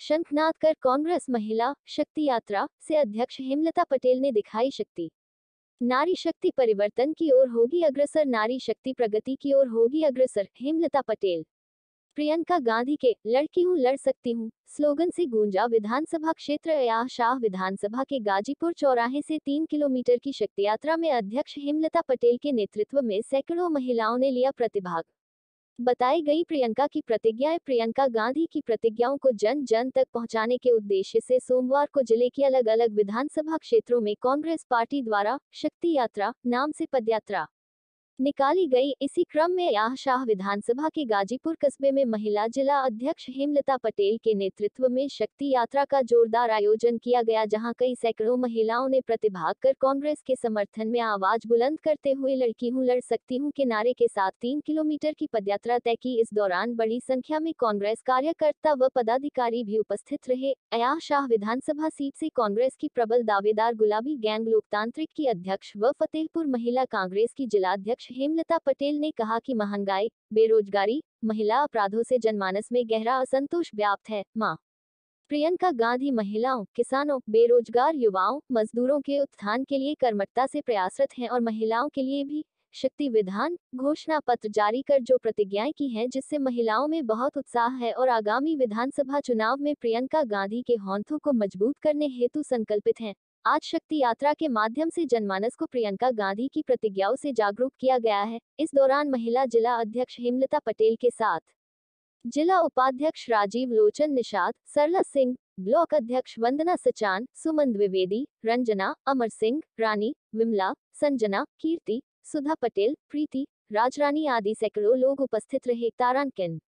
शंखनाद कर कांग्रेस महिला शक्ति यात्रा से अध्यक्ष हेमलता पटेल ने दिखाई शक्ति। नारी शक्ति परिवर्तन की ओर होगी अग्रसर, नारी शक्ति प्रगति की ओर होगी अग्रसर, हेमलता पटेल। प्रियंका गांधी के, लड़की हूँ, लड़ सकती हूँ, स्लोगन से गूंजा विधानसभा क्षेत्र अयाह शाह विधानसभा के गाजीपुर चौराहे से तीन किलोमीटर की शक्ति यात्रा में अध्यक्ष हेमलता पटेल के नेतृत्व में सैकड़ों महिलाओं ने लिया प्रतिभाग। बताई गई प्रियंका की प्रतिज्ञाएँ प्रियंका गांधी की प्रतिज्ञाओं को जन जन तक पहुँचाने के उद्देश्य से सोमवार को ज़िले के अलग अलग विधानसभा क्षेत्रों में कांग्रेस पार्टी द्वारा शक्ति यात्रा नाम से पदयात्रा निकाली गई इसी क्रम में याह शाह विधानसभा के गाजीपुर कस्बे में महिला जिला अध्यक्ष हेमलता पटेल के नेतृत्व में शक्ति यात्रा का जोरदार आयोजन किया गया, जहाँ कई सैकड़ों महिलाओं ने प्रतिभाग कर कांग्रेस के समर्थन में आवाज़ बुलंद करते हुए लड़की हूँ, लड़ सकती हूँ के नारे के साथ तीन किलोमीटर की पदयात्रा तय की। इस दौरान बड़ी संख्या में कांग्रेस कार्यकर्ता व पदाधिकारी भी उपस्थित रहे। अयाह शाह विधानसभा सीट से कांग्रेस की प्रबल दावेदार गुलाबी गैंग लोकतांत्रिक की अध्यक्ष व फतेहपुर महिला कांग्रेस की जिलाध्यक्ष अध्यक्ष हेमलता पटेल ने कहा कि महँगाई, बेरोजगारी, महिला अपराधों से जनमानस में गहरा असंतोष व्याप्त है। माँ प्रियंका गांधी महिलाओं, किसानों, बेरोजगार युवाओं, मजदूरों के उत्थान के लिए कर्मठता से प्रयासरत हैं और महिलाओं के लिए भी शक्ति विधान घोषणा पत्र जारी कर जो प्रतिज्ञाएँ की हैं, जिससे महिलाओं में बहुत उत्साह है और आगामी विधानसभा चुनाव में प्रियंका गांधी के हौंथों को मज़बूत करने हेतु संकल्पित हैं। आज शक्ति यात्रा के माध्यम से जनमानस को प्रियंका गांधी की प्रतिज्ञाओं से जागरूक किया गया है। इस दौरान महिला जिला अध्यक्ष हेमलता पटेल के साथ जिला उपाध्यक्ष राजीव लोचन निषाद, सरला सिंह, ब्लॉक अध्यक्ष वंदना सचान, सुमन द्विवेदी, रंजना, अमर सिंह, रानी, विमला, संजना, कीर्ति, सुधा पटेल, प्रीति, राजरानी आदि सैकड़ों लोग उपस्थित रहे। तारांकिन।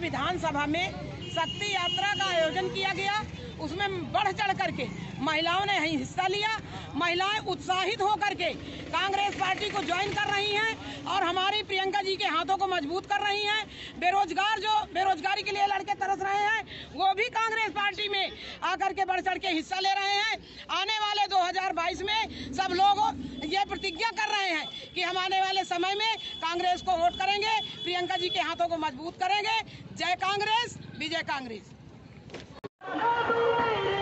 विधानसभा में शक्ति यात्रा का आयोजन किया गया। उसमें बढ़ चढ़ करके महिलाओं ने हिस्सा लिया। महिलाएँ उत्साहित होकर के कांग्रेस पार्टी को ज्वाइन कर रही हैं और हमारी प्रियंका जी के हाथों को मज़बूत कर रही हैं। बेरोजगार जो, बेरोजगारी के लिए लड़के तरस रहे हैं, वो भी कांग्रेस पार्टी में आकर के बढ़ चढ़ के हिस्सा ले रहे हैं। आने वाले 2022 में सब लोग ये प्रतिज्ञा कर रहे हैं कि हम आने वाले समय में कांग्रेस को वोट करेंगे, प्रियंका जी के हाथों को मज़बूत करेंगे। जय कांग्रेस, विजय कांग्रेस। Oh, the lady!